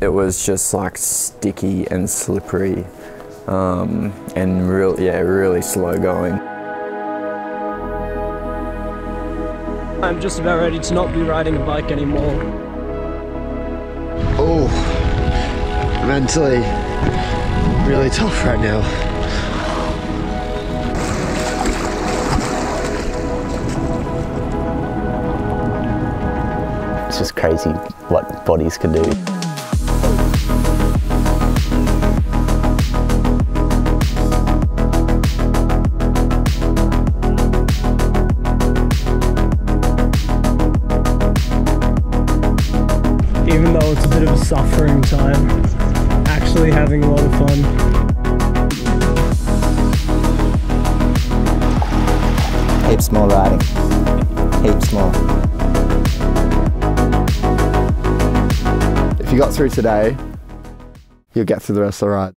it was just like sticky and slippery um, and real, yeah, really slow going. I'm just about ready to not be riding a bike anymore. Oh, mentally really tough right now. It's just crazy what bodies can do. Though it's a bit of a suffering time, actually having a lot of fun. Heaps more riding. Heaps more. If you got through today, you'll get through the rest of the ride.